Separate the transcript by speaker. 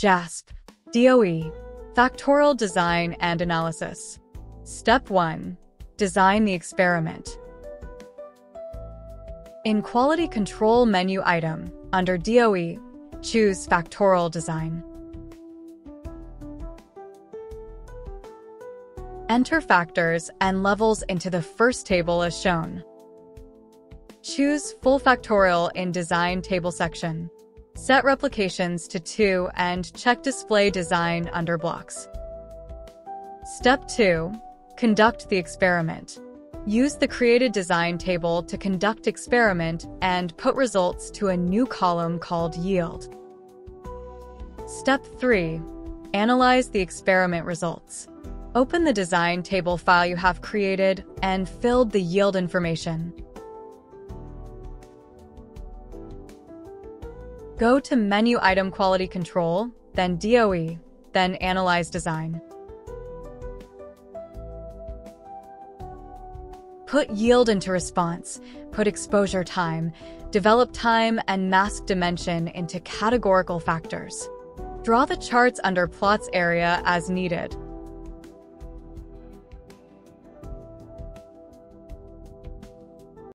Speaker 1: JASP, DOE, Factorial Design and Analysis. Step 1. Design the experiment. In Quality Control menu item, under DOE, choose Factorial Design. Enter factors and levels into the first table as shown. Choose Full Factorial in Design Table section. Set replications to 2 and check Display Design under Blocks. Step 2. Conduct the experiment. Use the created design table to conduct experiment and put results to a new column called Yield. Step 3. Analyze the experiment results. Open the design table file you have created and filled the yield information. Go to Menu Item Quality Control, then DOE, then Analyze Design. Put yield into response, put exposure time, develop time, and mask dimension into categorical factors. Draw the charts under plots area as needed.